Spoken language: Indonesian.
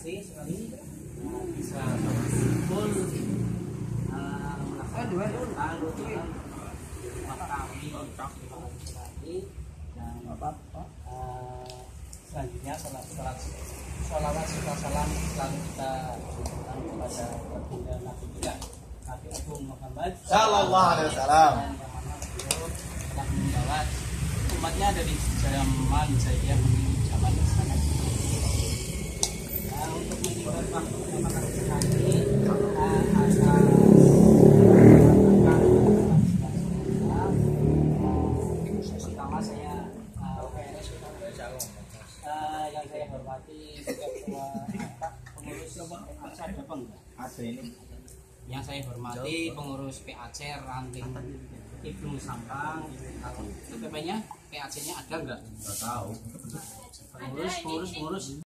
kasih sekali. Uh, bisa full uh, melaksanakan kegiatan rumah kami terima kasih sekali. Dan uh, selanjutnya salat salat salawat serta salam selalu kita berikan kepada baginda Nabi kita. Nabi Agung Muhammad Sallallahu alaihi wasallam. Yang membawa umatnya dari zaman jahiliyah menuju zaman sekarang. Nah, untuk menyingkat waktu terima kasih sekali uh, atas pertama saya uh, uh, yang saya hormati pengurus PAC ranting Ibnu Sampang. Kalau TPP-nya PAC-nya ada enggak? Enggak tahu. Pengurus, pengurus, pengurus.